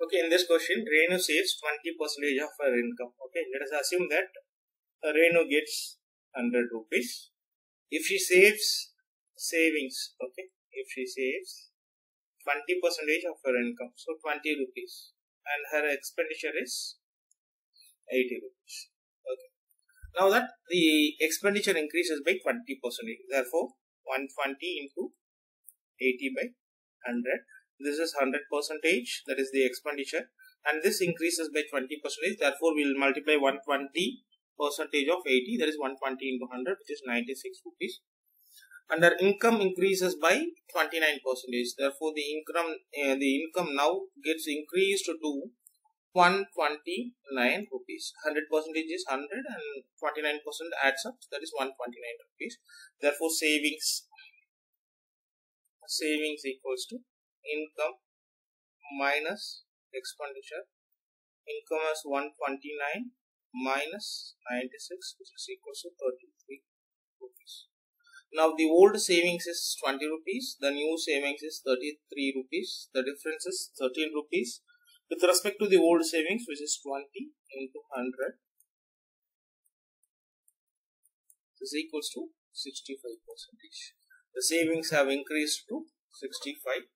Okay, in this question, Renu saves 20 percentage of her income. Okay, let us assume that Renu gets 100 rupees. If she saves savings, okay, if she saves 20 percentage of her income, so 20 rupees, and her expenditure is 80 rupees. Okay, now that the expenditure increases by 20%, therefore 120 into 80 by 100 this is 100 percentage that is the expenditure and this increases by 20 percentage therefore we will multiply 120 percentage of 80 that is 120 into 100 which is 96 rupees. And our income increases by 29 percentage therefore the income uh, the income now gets increased to 129 rupees. 100 percentage is 100 and 29 percent adds up that is 129 rupees. Therefore savings savings equals to income minus expenditure. Income is 129 minus 96 which is equal to 33 rupees. Now the old savings is 20 rupees, the new savings is 33 rupees, the difference is 13 rupees. With respect to the old savings which is 20 into 100 is equals to 65 percentage. The savings have increased to 65 percent.